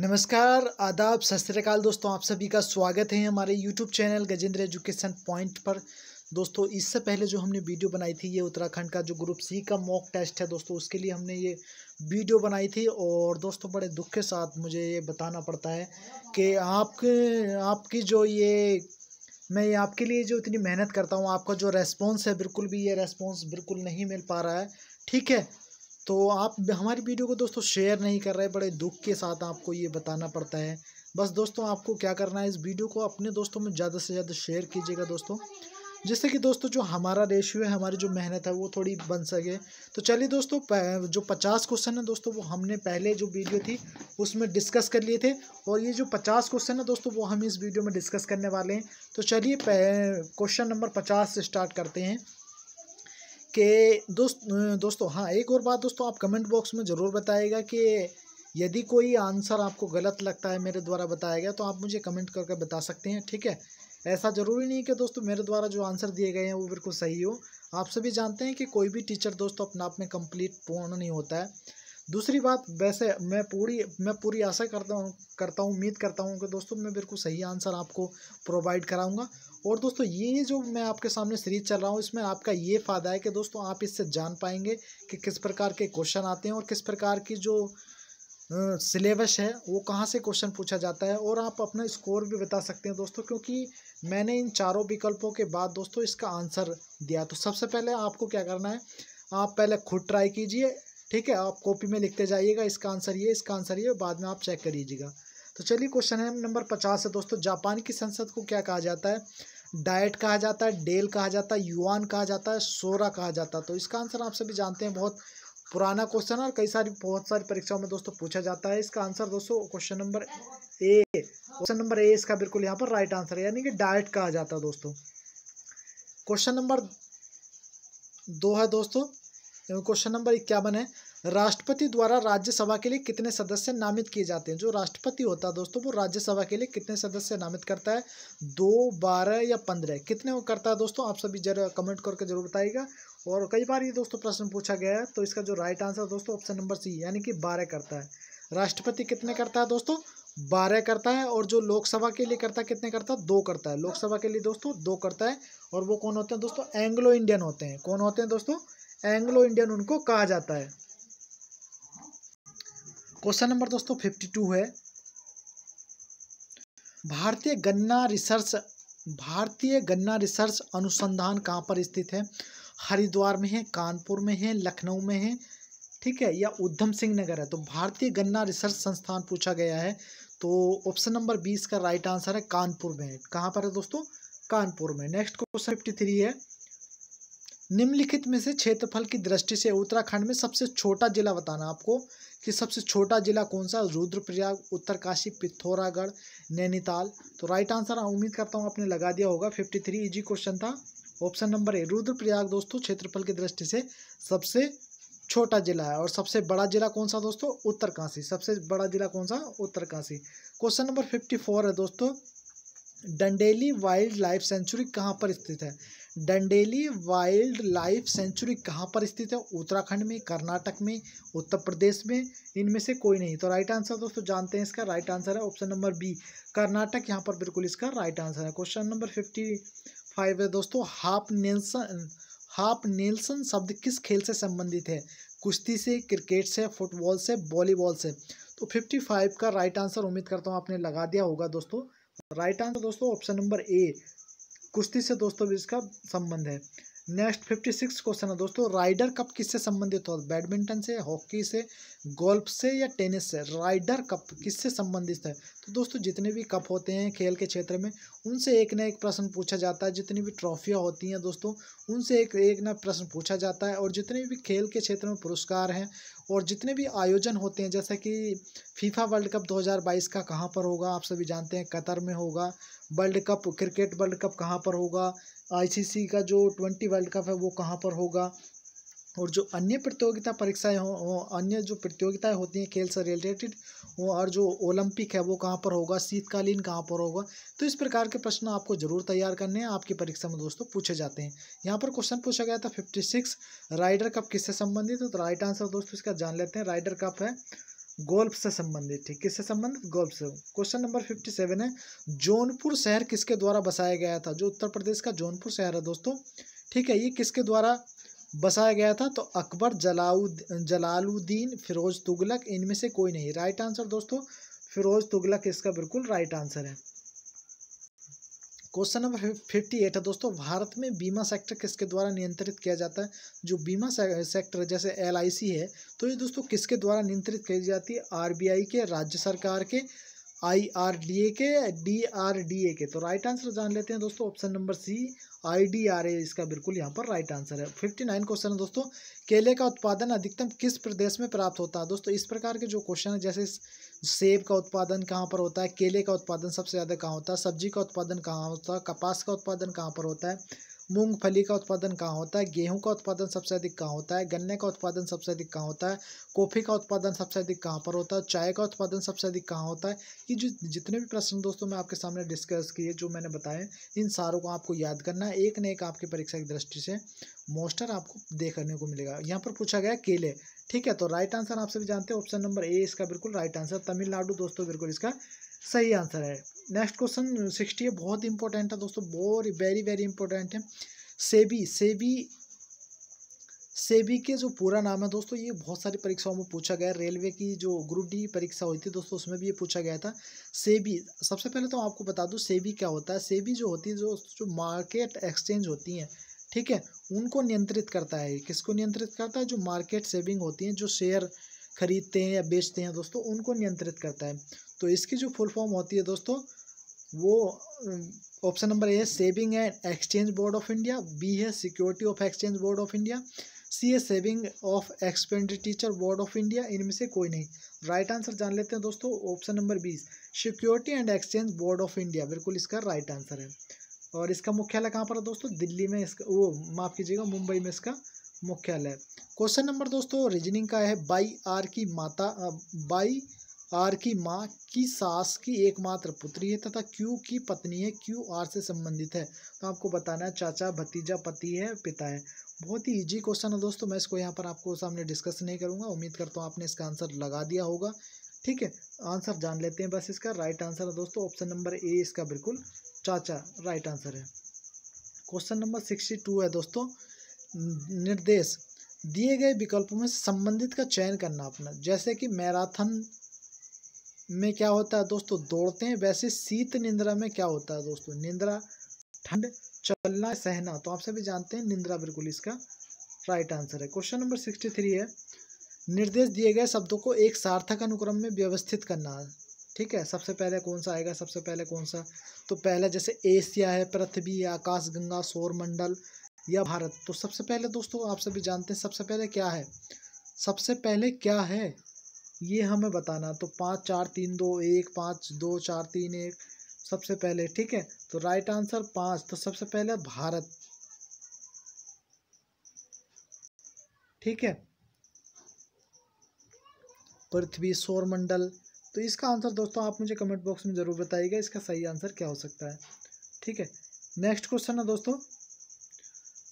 नमस्कार, आदाब, सत दोस्तों, आप सभी का स्वागत है हमारे YouTube channel Gajendra education point पर। दोस्तों, इससे पहले जो हमने वीडियो बनाई थी, ये उत्तराखंड का जो ग्रुप सी का मॉक टेस्ट है, दोस्तों, उसके लिए हमने ये वीडियो बनाई थी और दोस्तों, बड़े दुख के साथ मुझे ये बताना पड़ता है कि आपके, आपकी जो ये, मैं आपके लिए जो इतनी मेहनत करता हूँ, आपका जो रेस्पॉन्स है, बिल्कुल भी ये रेस्पॉन्स बिल्कुल नहीं मिल पा रहा है। ठीक है तो आप हमारी वीडियो को दोस्तों शेयर नहीं कर रहे, बड़े दुख के साथ आपको ये बताना पड़ता है। बस दोस्तों आपको क्या करना है, इस वीडियो को अपने दोस्तों में ज़्यादा से ज़्यादा शेयर कीजिएगा दोस्तों। जिससे कि दोस्तों जो हमारा रेशियो है, हमारी जो मेहनत है, वो थोड़ी बन सके। तो चलिए दोस्तों जो पचास क्वेश्चन है दोस्तों, वो हमने पहले जो वीडियो थी, उसमें डिस्कस कर लिए थे। और ये जो पचास क्वेश्चन है दोस्तों, वो हम इस वीडियो में डिस्कस करने वाले हैं। तो चलिए क्वेश्चन नंबर पचास से स्टार्ट करते हैं। कि दोस्त दोस्तों हाँ एक और बात दोस्तों, आप कमेंट बॉक्स में ज़रूर बताएगा कि यदि कोई आंसर आपको गलत लगता है, मेरे द्वारा बताया गया तो आप मुझे कमेंट करके बता सकते हैं, ठीक है? ऐसा ज़रूरी नहीं कि दोस्तों, मेरे द्वारा जो आंसर दिए गए हैं, वो बिल्कुल सही हो। आप सभी जानते हैं कि कोई भी टीचर दोस्तों, अपने आप में कंप्लीट पूर्ण नहीं होता है। दूसरी बात, वैसे मैं पूरी मैं पूरी आशा करता हूँ करता हूँ, उम्मीद करता हूँ कि दोस्तों मैं बिल्कुल सही आंसर आपको प्रोवाइड कराऊँगा। और दोस्तों ये जो मैं आपके सामने सीरीज़ चल रहा हूँ, इसमें आपका ये फ़ायदा है कि दोस्तों आप इससे जान पाएँगे कि किस प्रकार के क्वेश्चन आते हैं और किस प्रकार की जो सिलेबस है, वो कहाँ से क्वेश्चन पूछा जाता है और आप अपना स्कोर भी बता सकते हैं दोस्तों, क्योंकि मैंने इन चारों विकल्पों के बाद दोस्तों इसका आंसर दिया। तो सबसे पहले आपको क्या करना है, आप पहले खुद ट्राई कीजिए ठीक है, आप कॉपी में लिखते जाइएगा, इसका आंसर ये, इसका आंसर ये, बाद में आप चेक कर लीजिएगा तो चलिए क्वेश्चन है नंबर पचास है दोस्तों। जापान की संसद को क्या कहा जाता है? डाइट कहा जाता है डेल कहा जाता है युवान कहा जाता है सोरा कहा जाता है। तो इसका आंसर आप सभी जानते हैं, बहुत पुराना क्वेश्चन है और कई सारी, बहुत सारी परीक्षाओं में दोस्तों पूछा जाता है। इसका आंसर दोस्तों question number A question number A इसका बिल्कुल यहाँ पर राइट आंसर है, यानी कि डाइट कहा जाता है दोस्तों। क्वेश्चन नंबर दो है दोस्तों। क्वेश्चन नंबर इक्यावन है राष्ट्रपति द्वारा राज्यसभा के लिए कितने सदस्य नामित किए जाते हैं? जो राष्ट्रपति होता है दोस्तों, वो राज्यसभा के लिए कितने सदस्य नामित करता है? दो, बारह या पंद्रह? कितने वो करता है दोस्तों? आप सभी जरा कमेंट करके ज़रूर बताइएगा। और कई बार ये दोस्तों प्रश्न पूछा गया है तो इसका जो राइट आंसर दोस्तों ऑप्शन नंबर सी यानी कि बारह करता है। राष्ट्रपति कितने करता है दोस्तों? बारह करता है, और जो लोकसभा के लिए करता है, कितने करता है? दो करता है। लोकसभा के लिए दोस्तों, दो करता है। और वो कौन होते हैं दोस्तों? एंग्लो इंडियन होते हैं। कौन होते हैं दोस्तों? एंग्लो इंडियन उनको कहा जाता है। क्वेश्चन नंबर दोस्तों फिफ्टी टू है। भारतीय गन्ना रिसर्च, भारतीय गन्ना रिसर्च अनुसंधान कहाँ पर स्थित है? हरिद्वार में है, कानपुर में है, लखनऊ में है, ठीक है, या उधम सिंह नगर है? तो भारतीय गन्ना रिसर्च संस्थान पूछा गया है। तो ऑप्शन नंबर बीस का राइट आंसर है, कानपुर में कहाँ पर है दोस्तों? कानपुर में नेक्स्ट क्वेश्चन फिफ्टी थ्री है। निम्नलिखित में से क्षेत्रफल की दृष्टि से उत्तराखंड में सबसे छोटा जिला बताना आपको कि सबसे छोटा जिला कौन सा? रुद्रप्रयाग, उत्तरकाशी, पिथौरागढ़, नैनीताल। तो राइट आंसर उम्मीद करता हूँ आपने लगा दिया होगा। फिफ्टी थ्री इजी क्वेश्चन था। ऑप्शन नंबर ए रुद्रप्रयाग दोस्तों, क्षेत्रफल की दृष्टि से सबसे छोटा जिला है। और सबसे बड़ा जिला कौन सा दोस्तों? उत्तरकाशी। सबसे बड़ा जिला कौन सा? Uttarkashi. Question number fifty four है दोस्तों। डंडेली वाइल्ड लाइफ सेंचुरी कहाँ पर स्थित है? डंडेली वाइल्ड लाइफ सेंचुरी कहाँ पर स्थित है? उत्तराखंड में, कर्नाटक में, उत्तर प्रदेश में? इनमें से कोई नहीं। तो राइट आंसर दोस्तों जानते हैं इसका। राइट आंसर है ऑप्शन नंबर बी कर्नाटक यहाँ पर बिल्कुल इसका राइट आंसर है। क्वेश्चन नंबर फिफ्टी फाइव है दोस्तों। हाफ़ नेल्सन हाफ़ नेल्सन शब्द किस खेल से संबंधित है? कुश्ती से, क्रिकेट से, फुटबॉल से वॉलीबॉल से? तो फिफ्टी फाइव का राइट आंसर उम्मीद करता हूँ आपने लगा दिया होगा दोस्तों। राइट आंसर दोस्तों ऑप्शन नंबर ए कुश्ती से दोस्तों भी इसका संबंध है। नेक्स्ट फिफ्टी सिक्स क्वेश्चन है दोस्तों, राइडर कप किससे संबंधित हो बैडमिंटन से, हॉकी से, गोल्फ से या टेनिस से? राइडर कप किससे संबंधित है? तो दोस्तों, जितने भी कप होते हैं खेल के क्षेत्र में, उनसे एक न एक प्रश्न पूछा जाता है। जितनी भी ट्रॉफियाँ होती हैं दोस्तों, उनसे एक एक न प्रश्न पूछा जाता है और जितने भी खेल के क्षेत्र में पुरस्कार हैं और जितने भी आयोजन होते हैं, जैसे कि फीफा वर्ल्ड कप 2022 का कहाँ पर होगा, आप सभी जानते हैं, कतर में होगा, world cup, cricket world cup कहाँ पर होगा आईसीसी का जो ट्वेंटी वर्ल्ड कप है वो कहाँ पर होगा? और जो अन्य प्रतियोगिता परीक्षाएँ हो अन्य जो प्रतियोगिताएँ होती हैं खेल से रिलेटेड वो और जो ओलंपिक है वो कहाँ पर होगा? शीतकालीन कहाँ पर होगा? तो इस प्रकार के प्रश्न आपको ज़रूर तैयार करने हैं। आपकी परीक्षा में दोस्तों पूछे जाते हैं। यहाँ पर क्वेश्चन पूछा गया था फिफ्टी सिक्स राइडर कप किससे संबंधित है? तो राइट आंसर दोस्तों इसका जान लेते हैं। राइडर कप है गोल्फ से संबंधित ठीक किससे संबंधित? गोल्फ से। क्वेश्चन नंबर फिफ्टी सेवन है। जौनपुर शहर किसके द्वारा बसाया गया था? जो उत्तर प्रदेश का जौनपुर शहर है दोस्तों। ठीक है, ये किसके द्वारा बसाया गया था? तो अकबर जलाउद, जलालुद्दीन फिरोज तुगलक। इनमें से कोई नहीं। राइट आंसर दोस्तों, फिरोज तुगलक इसका बिल्कुल राइट आंसर है। क्वेश्चन नंबर फिफ्टी एट है दोस्तों, भारत में बीमा सेक्टर किसके द्वारा नियंत्रित किया जाता है? जो बीमा सेक्टर जैसे एलआईसी है तो ये दोस्तों किसके द्वारा नियंत्रित की जाती है? आरबीआई के, राज्य सरकार के आई आर डी ए के डी आर डी ए के। तो राइट आंसर जान लेते हैं दोस्तों option number C I D R A इसका बिल्कुल यहाँ पर राइट आंसर है। फिफ्टी नाइन क्वेश्चन है दोस्तों, केले का उत्पादन अधिकतम किस प्रदेश में प्राप्त होता है? दोस्तों, इस प्रकार के जो क्वेश्चन है, जैसे सेब का उत्पादन कहाँ पर होता है? केले का उत्पादन सबसे ज़्यादा कहाँ होता है? सब्ज़ी का उत्पादन कहाँ होता है? कपास का उत्पादन कहाँ पर होता है? मूंगफली का उत्पादन कहाँ होता है? गेहूँ का उत्पादन सबसे अधिक कहाँ होता है? गन्ने का उत्पादन सबसे अधिक कहाँ होता है? कॉफ़ी का उत्पादन सबसे अधिक कहाँ पर होता है? चाय का उत्पादन सबसे अधिक कहाँ होता है? ये जो जितने भी प्रश्न दोस्तों मैं आपके सामने डिस्कस किए, जो मैंने बताए, इन सारों को आपको याद करना है। एक न एक आपकी परीक्षा की दृष्टि से मोस्टर आपको देखने को मिलेगा। यहाँ पर पूछा गया केले। ठीक है तो राइट आंसर आप सभी जानते हैं। ऑप्शन नंबर ए इसका बिल्कुल राइट आंसर तमिलनाडु दोस्तों बिल्कुल इसका सही आंसर है। नेक्स्ट क्वेश्चन सिक्सटी है, बहुत इंपॉर्टेंट है दोस्तों, बहुत वेरी वेरी इंपॉर्टेंट है। सेबी सेबी सेबी के जो पूरा नाम है दोस्तों, ये बहुत सारी परीक्षाओं में पूछा गया रेलवे की जो ग्रुप डी परीक्षा हुई थी दोस्तों, उसमें भी ये पूछा गया था। सेबी, सबसे पहले तो आपको बता दूँ, सेबी क्या होता है? सेबी जो होती है, जो जो मार्केट एक्सचेंज होती हैं, ठीक है, उनको नियंत्रित करता है। किसको नियंत्रित करता है? जो मार्केट सेविंग होती हैं, जो शेयर खरीदते हैं या बेचते हैं दोस्तों, उनको नियंत्रित करता है। तो इसकी जो फुल फॉर्म होती है दोस्तों वो option number A saving and exchange board of India B है security of exchange board of India C है saving of expenditure board of India इनमें से कोई नहीं। राइट आंसर जान लेते हैं दोस्तों ऑप्शन नंबर बीस security and exchange board of India बिल्कुल इसका राइट आंसर है। और इसका मुख्यालय कहाँ पर है दोस्तों? दिल्ली में इसका, वो माफ़ कीजिएगा, मुंबई में इसका मुख्यालय क्वेश्चन नंबर दोस्तों रीजनिंग का है बाई आर की माता बाई आर की माँ की सास की एकमात्र पुत्री है तथा क्यू की पत्नी है। क्यू आर से संबंधित है। तो आपको बताना है, चाचा, भतीजा, पति है, पिता है। बहुत ही इजी क्वेश्चन है दोस्तों। मैं इसको यहाँ पर आपको सामने डिस्कस नहीं करूँगा। उम्मीद करता हूँ आपने इसका आंसर लगा दिया होगा। ठीक है? आंसर जान लेते हैं बस इसका। राइट आंसर है दोस्तों। ऑप्शन नंबर ए इसका बिल्कुल चाचा राइट आंसर है। क्वेश्चन नंबर सिक्सटी टू है दोस्तों। निर्देश, दिए गए विकल्पों में संबंधित का चयन करना अपना। जैसे कि मैराथन में क्या होता है दोस्तों? दौड़ते हैं। वैसे शीत निंद्रा में क्या होता है दोस्तों? निंद्रा ठंड, चलना, सहना। तो आप सभी जानते हैं निंद्रा बिल्कुल इसका राइट आंसर है। क्वेश्चन नंबर सिक्सटी थ्री है। निर्देश दिए गए शब्दों को एक सार्थक अनुक्रम में व्यवस्थित करना। ठीक है? सबसे पहले कौन सा आएगा? सबसे पहले कौन सा? तो पहले जैसे एशिया है, पृथ्वी, आकाश, गंगा सौर मंडल या भारत। तो सबसे पहले दोस्तों आप सभी जानते हैं सबसे पहले क्या है? सबसे पहले क्या है? ये हमें बताना तो पाँच, चार, तीन, दो, एक, पाँच, दो, चार, तीन, एक, सबसे पहले, ठीक है? तो राइट आंसर पाँच तो सबसे पहले भारत। ठीक है? पृथ्वी सौर मंडल तो इसका आंसर दोस्तों, आप मुझे कमेंट बॉक्स में ज़रूर बताइएगा, इसका सही आंसर क्या हो सकता है। ठीक है? नेक्स्ट क्वेश्चन है दोस्तों।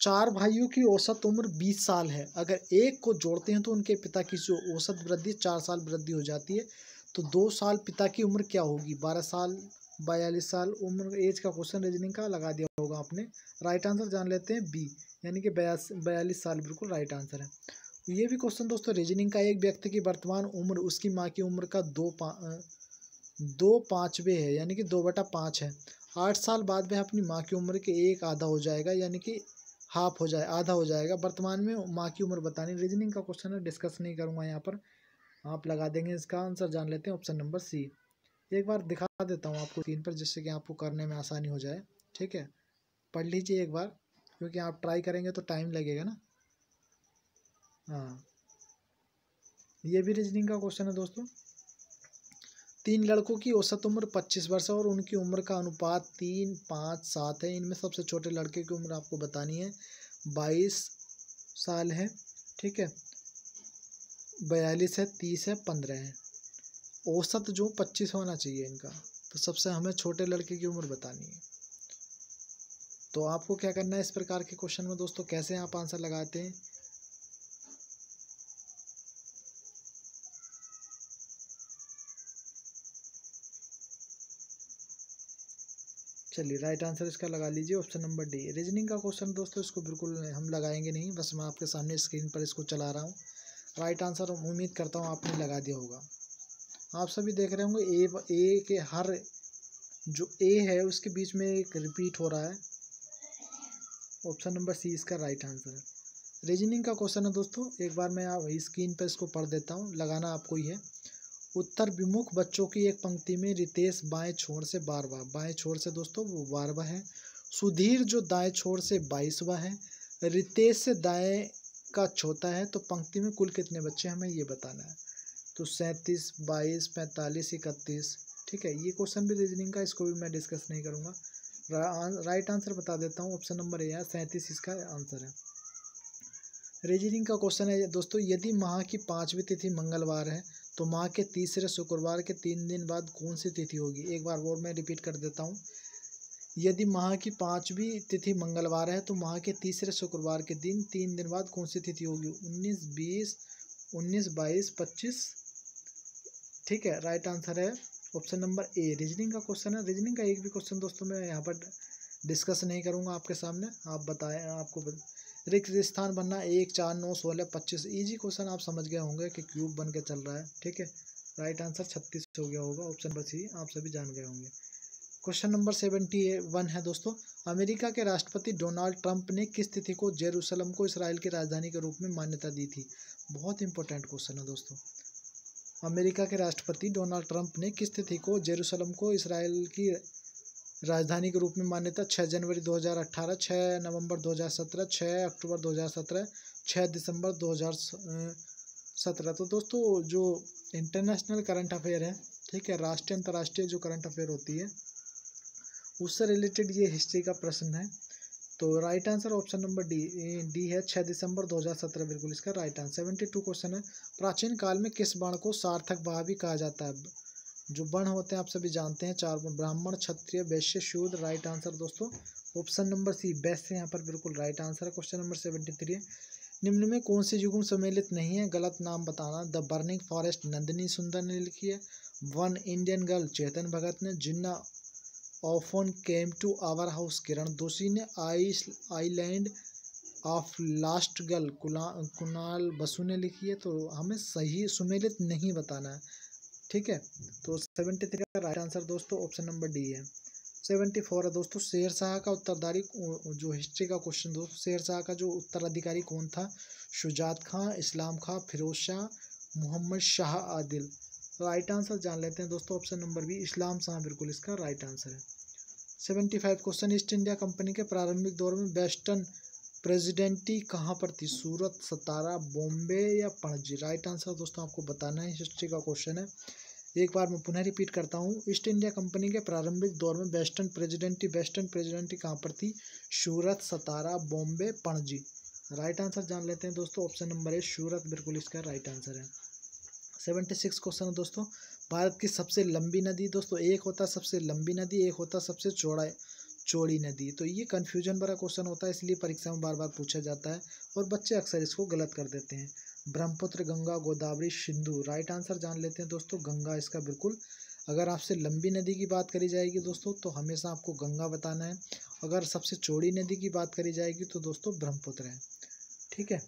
चार भाइयों की औसत उम्र बीस साल है। अगर एक को जोड़ते हैं तो उनके पिता की जो औसत वृद्धि, चार साल वृद्धि हो जाती है तो दो साल पिता की उम्र क्या होगी? बारह साल, बयालीस साल उम्र एज का क्वेश्चन रीजनिंग का लगा दिया होगा आपने। राइट आंसर जान लेते हैं बी यानी कि बयालीस साल बिल्कुल राइट आंसर है। ये भी क्वेश्चन दोस्तों रीजनिंग का एक व्यक्ति की वर्तमान उम्र, उसकी माँ की उम्र का दो पा दो पाँचवे है, यानी कि दो बटा पाँच है। आठ साल बाद वह अपनी माँ की उम्र के एक आधा हो जाएगा, यानी कि हाफ़ हो जाए, आधा हो जाएगा। वर्तमान में माँ की उम्र बतानी रीजनिंग का क्वेश्चन है डिस्कस नहीं करूँगा यहाँ पर। आप लगा देंगे इसका आंसर जान लेते हैं ऑप्शन नंबर सी एक बार दिखा देता हूँ आपको स्क्रीन पर, जिससे कि आपको करने में आसानी हो जाए। ठीक है? पढ़ लीजिए एक बार, क्योंकि आप ट्राई करेंगे तो टाइम लगेगा ना। हाँ। ये भी रीजनिंग का क्वेश्चन है दोस्तों। तीन लड़कों की औसत उम्र पच्चीस वर्ष है और उनकी उम्र का अनुपात तीन, पाँच, सात है। इनमें सबसे छोटे लड़के की उम्र आपको बतानी है। बाईस साल है, ठीक है। बयालीस है, तीस है, पंद्रह है। औसत जो पच्चीस होना चाहिए इनका तो सबसे हमें छोटे लड़के की उम्र बतानी है। तो आपको क्या करना है इस प्रकार के क्वेश्चन में दोस्तों, कैसे आप आंसर लगाते हैं? चलिए राइट आंसर इसका लगा लीजिए ऑप्शन नंबर डी रीजनिंग का क्वेश्चन दोस्तों, इसको बिल्कुल हम लगाएँगे नहीं, बस मैं आपके सामने स्क्रीन पर इसको चला रहा हूँ। राइट आंसर उम्मीद करता हूँ आपने लगा दिया होगा। आप सभी देख रहे होंगे ए ए के हर जो ए है, उसके बीच में एक रिपीट हो रहा है। ऑप्शन नंबर सी इसका राइट आंसर है। रीजनिंग का क्वेश्चन है दोस्तों, एक बार मैं आप स्क्रीन पर इसको पढ़ देता हूँ, लगाना आपको ही है। उत्तर विमुख बच्चों की एक पंक्ति में रितेश बाएँ छोर से बारवा, बाएँ छोर से दोस्तों वो बारवा है। सुधीर जो दाएँ छोर से बाईसवा है, रितेश से दाएँ का छोटा है तो पंक्ति में कुल कितने बच्चे हमें ये बताना है। तो सैंतीस, बाईस, पैंतालीस, इकतीस, ठीक है, ये क्वेश्चन भी रीजनिंग का, इसको भी मैं डिस्कस नहीं करूँगा। राइट आंसर बता देता हूँ ऑप्शन नंबर ए है, सैंतीस इसका आंसर है। रीजनिंग का क्वेश्चन है, दोस्तों, यदि माह की पाँचवीं तिथि मंगलवार है तो माह के तीसरे शुक्रवार के तीन दिन बाद कौन सी तिथि होगी? एक बार और मैं रिपीट कर देता हूँ। यदि माह की पाँचवीं तिथि मंगलवार है तो माह के तीसरे शुक्रवार के दिन तीन दिन बाद कौन सी तिथि होगी? उन्नीस, बीस, उन्नीस, बाईस, पच्चीस। ठीक है राइट आंसर है ऑप्शन नंबर ए रीजनिंग का क्वेश्चन है। रीजनिंग का एक भी क्वेश्चन दोस्तों, मैं यहाँ पर डिस्कस नहीं करूँगा आपके सामने। आप बताएँ, आपको रिक्त स्थान बनना एक, चार, नौ, सोलह, पच्चीस ईजी क्वेश्चन आप समझ गए होंगे कि क्यूब बन के चल रहा है, ठीक है? राइट आंसर छत्तीस हो गया होगा ऑप्शन बस ही आप सभी जान गए होंगे। क्वेश्चन नंबर सेवेंटी वन है दोस्तों। अमेरिका के राष्ट्रपति डोनाल्ड ट्रंप ने किस तिथि को जेरूसलम को इसराइल की राजधानी के रूप में मान्यता दी थी? बहुत इंपॉर्टेंट क्वेश्चन है दोस्तों। अमेरिका के राष्ट्रपति डोनाल्ड ट्रंप ने किस तिथि को जेरूसलम को इसराइल की राजधानी के रूप में मान्यता छः जनवरी 2018, 6 नवंबर 2017, 6 अक्टूबर 2017, 6 दिसंबर 2017 तो दोस्तों जो इंटरनेशनल करंट अफेयर है ठीक है राष्ट्रीय अंतर्राष्ट्रीय जो करंट अफेयर होती है उससे रिलेटेड ये हिस्ट्री का प्रश्न है। तो right answer option number D D है छः दिसंबर 2017 बिल्कुल इसका right answer seventy two question है। प्राचीन काल में किस बाण को सार्थक भावी कहा जाता है? जो वर्ण होते हैं, आप सभी जानते हैं, चार ब्राह्मण, क्षत्रिय, वैश्य, शूद्र राइट आंसर दोस्तों ऑप्शन नंबर सी वैश्य, यहाँ पर बिल्कुल राइट आंसर है क्वेश्चन नंबर सेवेंटी थ्री निम्न में कौन सी युगम सम्मिलित नहीं है? गलत नाम बताना। द बर्निंग फॉरेस्ट नंदिनी सुंदर ने लिखी है। One Indian girl Chetan Bhagat ने, Jinnah often came to our house Kiran Doshi ने ice island of last girl Kunal Basu ने लिखी है तो हमें सही सुमेलित नहीं बताना है। ठीक है? तो सेवेंटी थ्री का राइट आंसर दोस्तों ऑप्शन नंबर डी है। सेवेंटी फोर है दोस्तों। शेर शाह का उत्तरदारी जो हिस्ट्री का क्वेश्चन दोस्तों, शेर शाह का जो उत्तराधिकारी कौन था? शुजात खां, इस्लाम खां, फिरोज शाह, मोहम्मद शाह आदिल। राइट आंसर जान लेते हैं दोस्तों option number B Islam Shah, बिल्कुल इसका राइट आंसर है। Seventy five question East India Company के प्रारंभिक दौर में वेस्टर्न प्रेसिडेंटी कहाँ पर थी? सूरत, सतारा, बॉम्बे या पणजी? राइट आंसर दोस्तों आपको बताना है हिस्ट्री का क्वेश्चन है। एक बार मैं पुनः रिपीट करता हूँ। ईस्ट इंडिया कंपनी के प्रारंभिक दौर में वेस्टर्न प्रेसिडेंटी वेस्टर्न प्रेसिडेंटी कहाँ पर थी? सूरत, सतारा, बॉम्बे, पणजी। राइट आंसर जान लेते हैं दोस्तों। ऑप्शन नंबर है सूरत। बिल्कुल इसका राइट आंसर है। सेवेंटी सिक्स क्वेश्चन है दोस्तों। भारत की सबसे लंबी नदी दोस्तों, एक होता सबसे लंबी नदी, एक होता सबसे चौड़ा चौड़ी नदी तो ये कन्फ्यूज़न भरा क्वेश्चन होता है, इसलिए परीक्षा में बार बार पूछा जाता है और बच्चे अक्सर इसको गलत कर देते हैं। ब्रह्मपुत्र, गंगा, गोदावरी, सिंधु राइट आंसर जान लेते हैं दोस्तों। गंगा इसका बिल्कुल, अगर आपसे लंबी नदी की बात करी जाएगी दोस्तों तो हमेशा आपको गंगा बताना है। अगर सबसे चौड़ी नदी की बात करी जाएगी तो दोस्तों ब्रह्मपुत्र है। ठीक है?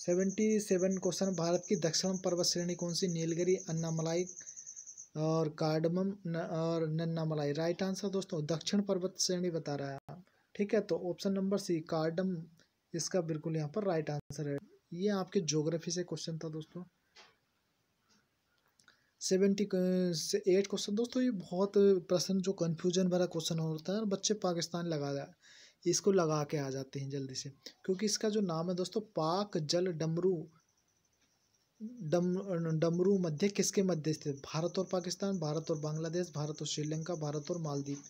सेवेंटी सेवन क्वेश्चन भारत की दक्षिण पर्वत श्रेणी कौन सी? नीलगिरी, अन्नामलाई और कार्डमम और नन्ना मलाई। राइट आंसर दोस्तों, दक्षिण पर्वत श्रेणी बता रहा है। ठीक है तो ऑप्शन नंबर सी कार्डम। इसका बिल्कुल यहाँ पर राइट आंसर है। ये आपके ज्योग्राफी से क्वेश्चन था दोस्तों। सेवेंटी से एट क्वेश्चन दोस्तों, ये बहुत प्रश्न, जो कंफ्यूजन भरा क्वेश्चन होता है, बच्चे पाकिस्तान लगा इसको लगा के आ जाते हैं जल्दी से। क्योंकि इसका जो नाम है दोस्तों, पाक जल डमरू। डम, डमरू मध्य किसके मध्य स्थित? भारत और पाकिस्तान, भारत और बांग्लादेश, भारत और श्रीलंका, भारत और मालदीव।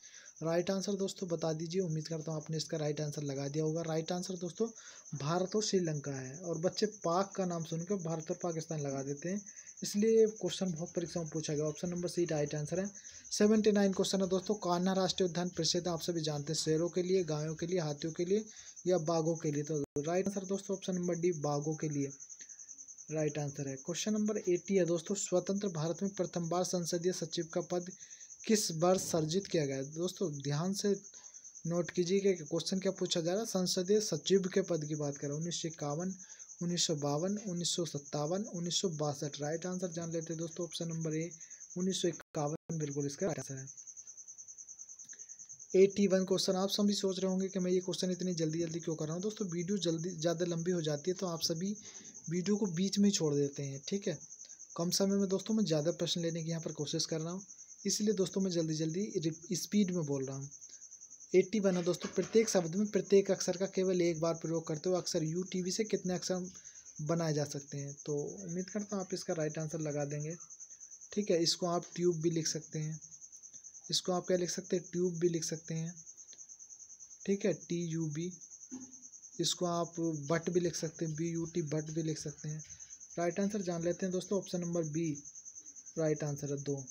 राइट आंसर दोस्तों बता दीजिए, उम्मीद करता हूँ आपने इसका राइट आंसर लगा दिया होगा। राइट आंसर दोस्तों, भारत और श्रीलंका है और बच्चे पाक का नाम सुनकर भारत और पाकिस्तान लगा देते हैं। इसलिए क्वेश्चन बहुत परीक्षा में पूछा गया। Option number C right answer है। सेवेंटी नाइन क्वेश्चन है दोस्तों। कान्हा राष्ट्रीय उद्यान प्रसिद्ध आप सभी जानते हैं शेरों के लिए गायों के लिए, हाथियों के लिए या बाघों के लिए। तो राइट आंसर दोस्तों ऑप्शन नंबर डी बाघों के लिए। राइट आंसर है। क्वेश्चन नंबर एटी है दोस्तों। स्वतंत्र भारत में प्रथम बार संसदीय सचिव का पद किस वर्ष सर्जित किया गया? दोस्तों, ध्यान से नोट कीजिए कि क्वेश्चन क्या पूछा जा रहा है? संसदीय सचिव के पद की बात करें। उन्नीस सौ इक्यावन, उन्नीस सौ बावन, उन्नीस सौ सत्तावन, उन्नीस सौ बासठ। राइट आंसर जान लेते हैं दोस्तों। ऑप्शन नंबर ए, उन्नीस सौ इक्यावन। बिल्कुल इसका राइट आंसर है। Eighty one question. आप सभी सोच रहे होंगे कि मैं ये क्वेश्चन इतनी जल्दी जल्दी क्यों कर रहा हूँ? दोस्तों, वीडियो जल्दी, ज़्यादा लंबी हो जाती है तो आप सभी वीडियो को बीच में छोड़ देते हैं, ठीक है? कम समय में दोस्तों मैं ज़्यादा प्रश्न लेने की यहाँ पर कोशिश कर रहा हूँ, इसलिए दोस्तों मैं जल्दी जल्दी स्पीड में बोल रहा हूँ। एट्टी वन है दोस्तों, प्रत्येक शब्द में प्रत्येक अक्षर का केवल एक बार प्रयोग करते हो अक्सर यू टी वी से कितने अक्षर बनाए जा सकते हैं? तो उम्मीद करता हूँ आप इसका राइट आंसर लगा देंगे। ठीक है, इसको आप ट्यूब भी लिख सकते हैं। इसको आप क्या लिख सकते हैं? ट्यूब भी लिख सकते हैं। ठीक है टी यू बी इसको आप बट भी लिख सकते हैं बी यू टी बट भी लिख सकते हैं। राइट आंसर जान लेते हैं दोस्तों option number B right answer है दो।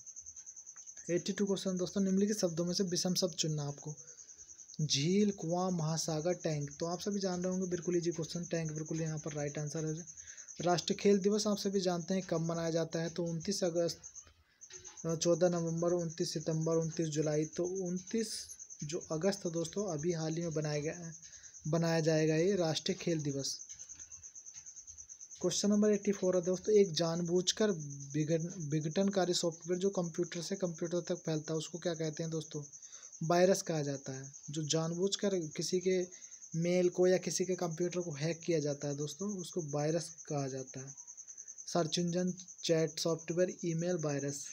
एट्टी टू क्वेश्चन दोस्तों, निम्नलिखित शब्दों में से विषम शब्द चुनना आपको। झील, कुआँ, महासागर, टैंक। तो आप सभी जान रहे होंगे, बिल्कुल इजी क्वेश्चन टैंक बिल्कुल यहाँ पर राइट आंसर है। राष्ट्रीय खेल दिवस, आप सभी जानते हैं, कब मनाया जाता है? तो उनतीस अगस्त चौदह नवंबर, उनतीस सितंबर, उनतीस जुलाई। तो उनतीस जो अगस्त दोस्तों, अभी हाल ही में बनाया गया बनाया जाएगा ये राष्ट्रीय खेल दिवस। क्वेश्चन नंबर एट्टी फोर है दोस्तों, एक जानबूझकर विघटन विघटनकारी सॉफ्टवेयर जो कंप्यूटर से कंप्यूटर तक फैलता है, उसको क्या कहते हैं दोस्तों? वायरस कहा जाता है। जो जानबूझकर किसी के मेल को या किसी के कंप्यूटर को हैक किया जाता है दोस्तों, उसको वायरस कहा जाता है। Search engine chat software email virus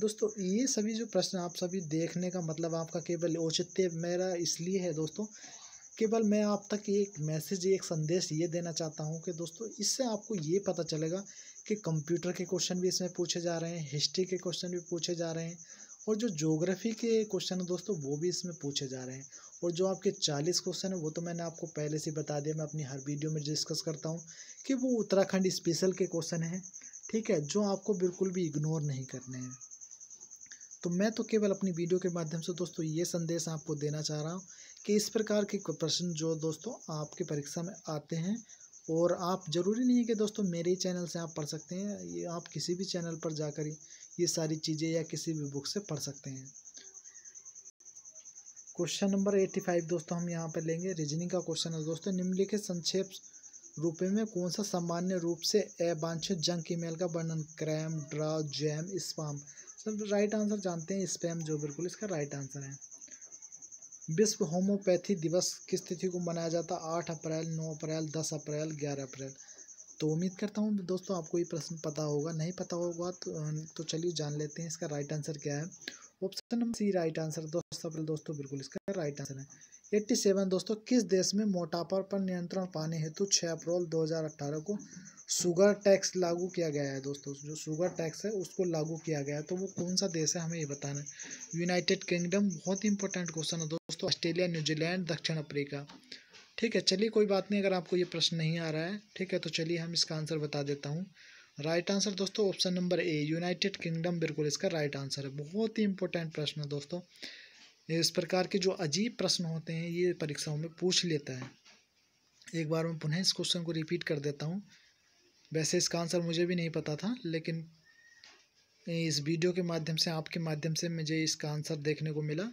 दोस्तों, ये सभी जो प्रश्न आप सभी देखने का मतलब आपका केवल औचित्य मेरा इसलिए है दोस्तों केवल मैं आप तक एक मैसेज, एक संदेश ये देना चाहता हूँ कि दोस्तों, इससे आपको ये पता चलेगा कि कंप्यूटर के क्वेश्चन भी इसमें पूछे जा रहे हैं, हिस्ट्री के क्वेश्चन भी पूछे जा रहे हैं और जो जोग्राफ़ी के क्वेश्चन हैं दोस्तों, वो भी इसमें पूछे जा रहे हैं। और जो आपके चालीस क्वेश्चन हैं, वो तो मैंने आपको पहले से बता दिया मैं अपनी हर वीडियो में डिस्कस करता हूँ कि वो उत्तराखंड स्पेशल के क्वेश्चन हैं, ठीक है, जो आपको बिल्कुल भी इग्नोर नहीं करने हैं। तो मैं तो केवल अपनी वीडियो के माध्यम से दोस्तों, ये संदेश आपको देना चाह रहा हूँ कि इस प्रकार के प्रश्न जो दोस्तों आपकी परीक्षा में आते हैं और आप ज़रूरी नहीं है कि दोस्तों मेरे ही चैनल से आप पढ़ सकते हैं, ये आप किसी भी चैनल पर जाकर ये सारी चीज़ें या किसी भी बुक से पढ़ सकते हैं। क्वेश्चन नंबर एट्टी फाइव दोस्तों हम यहाँ पर लेंगे, रीजनिंग का क्वेश्चन है दोस्तों, निम्नलिखित संक्षेप रूप में कौन सा सामान्य रूप से अवांछित जंक ईमेल का वर्णन, क्रैम, ड्रा, जैम, स्पाम, सब राइट आंसर जानते हैं, स्पैम जो बिल्कुल इसका राइट आंसर है। विश्व होम्योपैथी दिवस किस तिथि को मनाया जाता है आठ अप्रैल, नौ अप्रैल, दस अप्रैल, ग्यारह अप्रैल। तो उम्मीद करता हूँ दोस्तों आपको ये प्रश्न पता होगा, नहीं पता होगा तो तो चलिए जान लेते हैं इसका राइट आंसर क्या है। Option number C right answer दोस्तों अप्रैल दोस्तों बिल्कुल इसका राइट आंसर है। एट्टी सेवन दोस्तों, किस देश में मोटापा पर नियंत्रण पाने हेतु छः अप्रैल दो हज़ार अट्ठारह को शुगर टैक्स लागू किया गया है दोस्तों? जो शुगर टैक्स है, उसको लागू किया गया है। तो वो कौन सा देश है, हमें ये बताना है। यूनाइटेड किंगडम, बहुत इंपॉर्टेंट क्वेश्चन है दोस्तों। ऑस्ट्रेलिया, न्यूजीलैंड, दक्षिण अफ्रीका। ठीक है, चलिए कोई बात नहीं, अगर आपको ये प्रश्न नहीं आ रहा है, ठीक है तो चलिए हम इसका आंसर बता देता हूँ। राइट आंसर दोस्तों, option number A, United Kingdom, बिल्कुल इसका राइट आंसर है। बहुत ही इंपॉर्टेंट प्रश्न है दोस्तों। इस प्रकार के जो अजीब प्रश्न होते हैं, ये परीक्षाओं में पूछ लेता है। एक बार मैं पुनः इस क्वेश्चन को रिपीट कर देता हूँ। वैसे इसका आंसर मुझे भी नहीं पता था, लेकिन इस वीडियो के माध्यम से, आपके माध्यम से मुझे इसका आंसर देखने को मिला।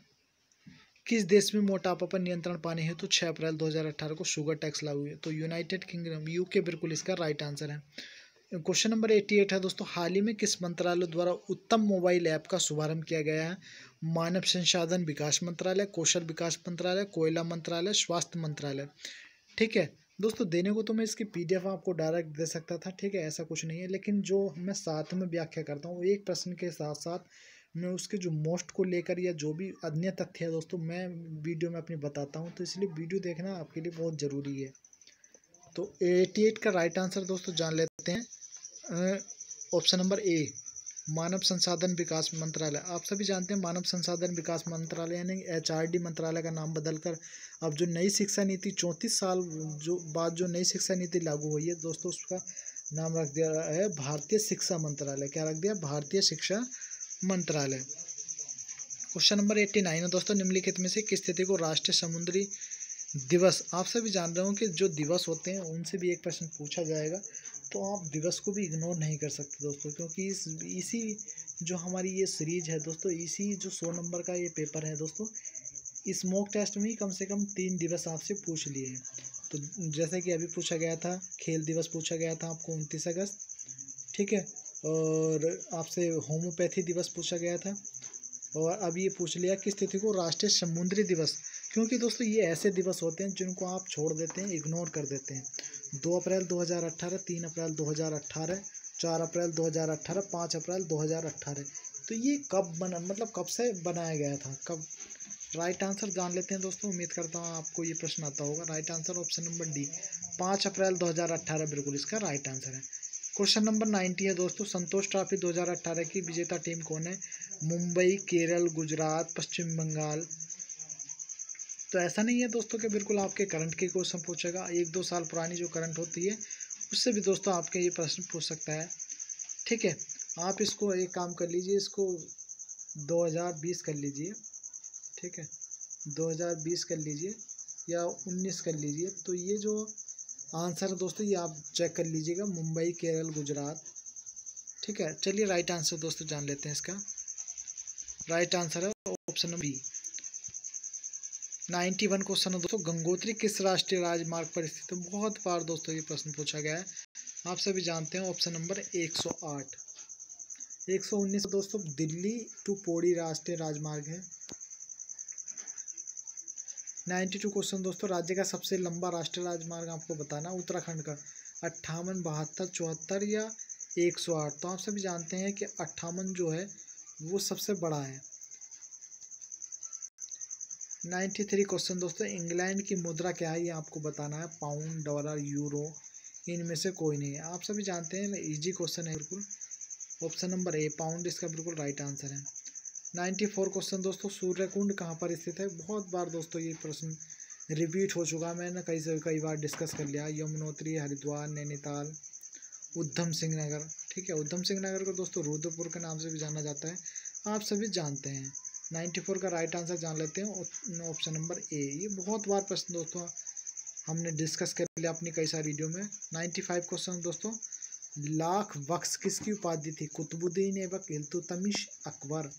किस देश में मोटापा पर नियंत्रण पाने हेतु तो छः अप्रैल 2018 को शुगर टैक्स लागू हुई तो यूनाइटेड किंगडम यूके बिल्कुल इसका राइट आंसर है। क्वेश्चन नंबर एट्टी एट है दोस्तों, हाल ही में किस मंत्रालय द्वारा उत्तम मोबाइल ऐप का शुभारंभ किया गया है? मानव संसाधन विकास मंत्रालय, कौशल विकास मंत्रालय, कोयला मंत्रालय, स्वास्थ्य मंत्रालय। ठीक है? दोस्तों, देने को तो मैं इसकी पीडीएफ आपको डायरेक्ट दे सकता था, ठीक है? ऐसा कुछ नहीं है, लेकिन जो मैं साथ में व्याख्या करता हूँ एक प्रश्न के साथ साथ मैं उसके जो मोस्ट को लेकर या जो भी अन्य तथ्य है दोस्तों, मैं वीडियो में अपनी बताता हूँ तो इसलिए वीडियो देखना आपके लिए बहुत ज़रूरी है। तो एटी एट का राइट आंसर दोस्तों जान लेते हैं। ऑप्शन नंबर ए मानव संसाधन विकास मंत्रालय। आप सभी जानते हैं मानव संसाधन विकास मंत्रालय यानी एचआरडी मंत्रालय का नाम बदलकर अब जो नई शिक्षा नीति चौंतीस साल जो बाद जो नई शिक्षा नीति लागू हुई है, दोस्तों उसका नाम रख दिया है भारतीय शिक्षा मंत्रालय। क्या रख दिया? भारतीय शिक्षा मंत्रालय। क्वेश्चन नंबर एट्टी नाइन है दोस्तों, निम्नलिखित में से किस स्थिति को राष्ट्रीय समुद्री दिवस? आप सभी जान रहे हो कि जो दिवस होते हैं उनसे भी एक प्रश्न पूछा जाएगा। तो आप दिवस को भी इग्नोर नहीं कर सकते दोस्तों, क्योंकि इस, इसी जो हमारी ये सीरीज़ है दोस्तों, इसी जो सौ नंबर का ये पेपर है दोस्तों, इस मॉक टेस्ट में ही कम से कम तीन दिवस आपसे पूछ लिए हैं। तो जैसे कि अभी पूछा गया था, खेल दिवस पूछा गया था आपको उनतीस अगस्त, ठीक है? और आपसे होम्योपैथी दिवस पूछा गया था, और अब ये पूछ लिया किस तिथि को? राष्ट्रीय समुद्री दिवस, क्योंकि दोस्तों ये ऐसे दिवस होते हैं जिनको आप छोड़ देते हैं इग्नोर कर देते हैं। दो अप्रैल 2018 तीन अप्रैल 2018 चार अप्रैल 2018 पाँच अप्रैल 2018 तो ये कब बना मतलब कब से बनाया गया था? कब? राइट आंसर जान लेते हैं दोस्तों। उम्मीद करता हूँ आपको ये प्रश्न आता होगा। Right answer option number D पाँच अप्रैल 2018 बिल्कुल इसका राइट आंसर है। क्वेश्चन नंबर नाइन्टी है दोस्तों। संतोष ट्रॉफी 2018 की विजेता टीम कौन है? मुंबई, केरल, गुजरात, पश्चिम बंगाल। तो ऐसा नहीं है दोस्तों कि बिल्कुल आपके करंट के क्वेश्चन पूछेगा। एक दो साल पुरानी जो करंट होती है, उससे भी दोस्तों आपके ये प्रश्न पूछ सकता है। ठीक है, आप इसको एक काम कर लीजिए, इसको 2020 कर लीजिए। ठीक है 2020 कर लीजिए या 19 कर लीजिए। तो ये जो आंसर है दोस्तों, ये आप चेक कर लीजिएगा। मुंबई, केरल, गुजरात। ठीक है, चलिए राइट आंसर दोस्तों जान लेते हैं इसका। राइट आंसर है option number B ninety one question है दोस्तों। गंगोत्री किस राष्ट्रीय राजमार्ग पर स्थित है? बहुत बार दोस्तों ये प्रश्न पूछा गया है। आप सभी जानते हैं ऑप्शन नंबर एक सौ आठ। एक सौ उन्नीस दोस्तों। दिल्ली टू पौड़ी राष्ट्रीय राजमार्ग है। नाइन्टी टू क्वेश्चन दोस्तों। राज्य का सबसे लंबा राष्ट्रीय राजमार्ग आपको बताना उत्तराखंड का। अट्ठावन, बहत्तर, चौहत्तर या एक सौ आठ। तो आप सभी जानते हैं कि अट्ठावन जो है, वो सबसे बड़ा है। नाइन्टी थ्री क्वेश्चन दोस्तों, इंग्लैंड की मुद्रा क्या है ये आपको बताना है पाउंड डॉलर यूरो इनमें से कोई नहीं है। आप सभी जानते हैं इजी क्वेश्चन है, बिल्कुल। ऑप्शन नंबर ए पाउंड इसका बिल्कुल राइट आंसर है। नाइन्टी फोर क्वेश्चन दोस्तों सूर्य कुंड कहाँ पर स्थित है? बहुत बार दोस्तों ये प्रश्न रिपीट हो चुका मैंने कई कई बार डिस्कस कर लिया। यमुनोत्री, हरिद्वार, नैनीताल उद्धम सिंह नगर। ठीक है उद्धम सिंह नगर को दोस्तों रुद्रपुर के नाम से भी जाना जाता है। आप सभी जानते हैं। नाइन्टी फोर का राइट आंसर जान लेते हैं ऑप्शन नंबर ए ये बहुत बार प्रश्न दोस्तों, हमने डिस्कस कर लिया अपनी कई सारी वीडियो में। नाइन्टी फाइव क्वेश्चन दोस्तों, लाख बख्स किसकी उपाधि थी? कुतुबुद्दीन एवक इल्तुतमिश अकबर।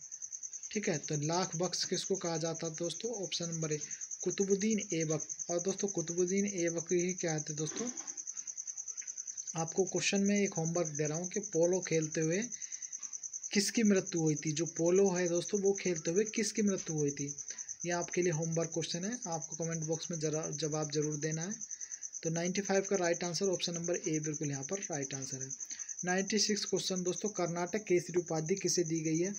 ठीक है तो लाख बख्स किसको कहा जाता दोस्तों? Option number A Qutubuddin Aibak और दोस्तों, कुतुबुद्दीन एबक ही क्या आते दोस्तों? आपको क्वेश्चन में एक होमवर्क दे रहा हूँ कि पोलो खेलते हुए किसकी मृत्यु हुई थी? जो पोलो है दोस्तों, वो खेलते हुए किसकी मृत्यु हुई थी? ये आपके लिए होमवर्क क्वेश्चन है। आपको कमेंट बॉक्स में जरा जवाब ज़रूर देना है। तो 95 का right answer option number A बिल्कुल यहाँ पर राइट आंसर है। 96 क्वेश्चन दोस्तों, कर्नाटक केसरी उपाधि किसे दी गई है?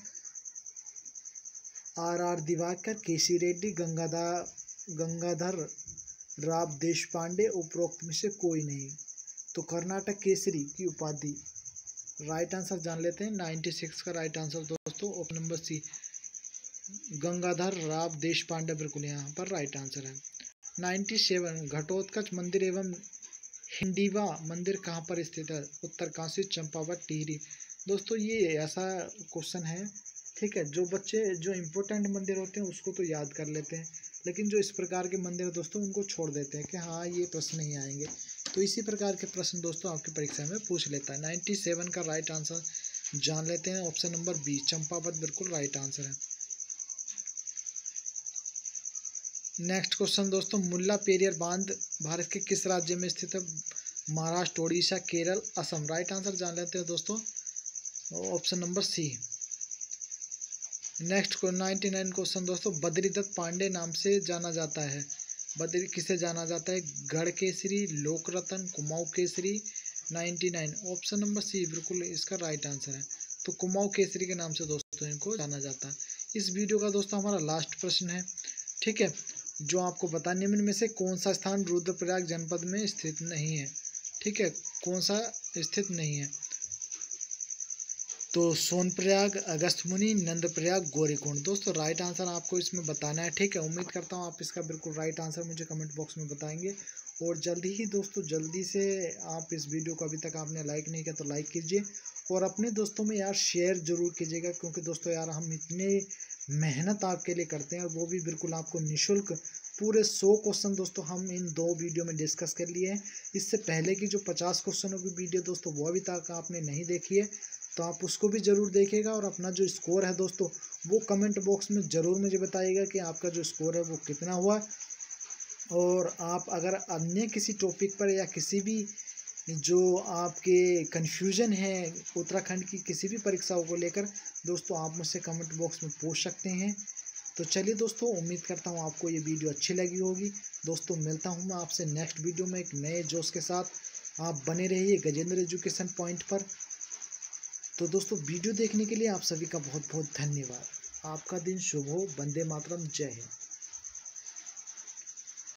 R R Diwakar, KC Reddy Gangadhar Gangadhar Rao Deshpande उपरोक्त में से कोई नहीं। तो कर्नाटक केसरी की उपाधि राइट आंसर जान लेते हैं। नाइन्टी सिक्स का राइट आंसर दोस्तों option number C Gangadhar Rao Deshpande बिल्कुल यहाँ पर राइट आंसर है। नाइन्टी सेवन घटोत्कच मंदिर एवं हिंडीवा मंदिर कहाँ पर स्थित है? उत्तरकाशी, चंपावत, टिहरी। दोस्तों, ये ऐसा क्वेश्चन है, ठीक है? जो बच्चे, जो इम्पोर्टेंट मंदिर होते हैं, उसको तो याद कर लेते हैं। लेकिन जो इस प्रकार के मंदिर दोस्तों, उनको छोड़ देते हैं कि हाँ ये प्रश्न नहीं आएँगे। तो इसी प्रकार के प्रश्न दोस्तों आपकी परीक्षा में पूछ लेता है। नाइन्टी सेवन का राइट आंसर जान लेते हैं। ऑप्शन नंबर बी चंपावत बिल्कुल राइट आंसर है। नेक्स्ट क्वेश्चन दोस्तों, मुल्ला पेरियर बाँध भारत के किस राज्य में स्थित है? महाराष्ट्र, ओडिशा, केरल, असम। राइट आंसर जान लेते हैं दोस्तों। Option number C next ninety nine question दोस्तों, बद्रीदत्त पांडे नाम से जाना जाता है। बद्री किसे जाना जाता है? Garh Kesari Lok Ratan Kumaon Kesari ninety nine. Option number C, बिल्कुल इसका राइट आंसर है। तो कुमाऊ केसरी के नाम से दोस्तों इनको जाना जाता है। इस वीडियो का दोस्तों हमारा लास्ट प्रश्न है। ठीक है? जो आपको बता निम्न में से कौन सा स्थान रुद्रप्रयाग जनपद में स्थित नहीं है? ठीक है? कौन सा स्थित नहीं है? तो सोनप्रयाग, अगस्त अगस्तमुनि नंदप्रयाग, गौरीकुंड। दोस्तों राइट आंसर आपको इसमें बताना है, ठीक है? उम्मीद करता हूँ आप इसका बिल्कुल राइट आंसर मुझे कमेंट बॉक्स में बताएँगे। और जल्दी ही दोस्तों, जल्दी से आप इस वीडियो को अभी तक आपने लाइक नहीं किया तो लाइक कीजिए। और अपने दोस्तों में यार शेयर ज़रूर कीजिएगा, क्योंकि दोस्तों यार हम इतने मेहनत आपके लिए करते हैं और वो भी बिल्कुल आपको निःशुल्क पूरे सौ क्वेश्चन दोस्तों हम इन दो वीडियो में डिस्कस कर लिए हैं। इससे पहले की जो पचास क्वेश्चनों की वीडियो दोस्तों, वो अभी तक आपने नहीं देखी है। तो आप उसको भी ज़रूर देखेगा और अपना जो स्कोर है दोस्तों, वो कमेंट बॉक्स में ज़रूर मुझे बताइएगा कि आपका जो स्कोर है वो कितना हुआ। और आप अगर अन्य किसी टॉपिक पर या किसी भी जो आपके कन्फ्यूज़न है उत्तराखंड की किसी भी परीक्षाओं को लेकर, दोस्तों आप मुझसे कमेंट बॉक्स में पूछ सकते हैं। तो चलिए दोस्तों, उम्मीद करता हूँ आपको ये वीडियो अच्छी लगी होगी। दोस्तों, मिलता हूँ मैं आपसे नेक्स्ट वीडियो में एक नए जोश के साथ। आप बने रहिए गजेंद्र एजुकेशन पॉइंट पर। तो दोस्तों, वीडियो देखने के लिए आप सभी का बहुत बहुत धन्यवाद। आपका दिन शुभ हो। वंदे मातरम। जय हिंद।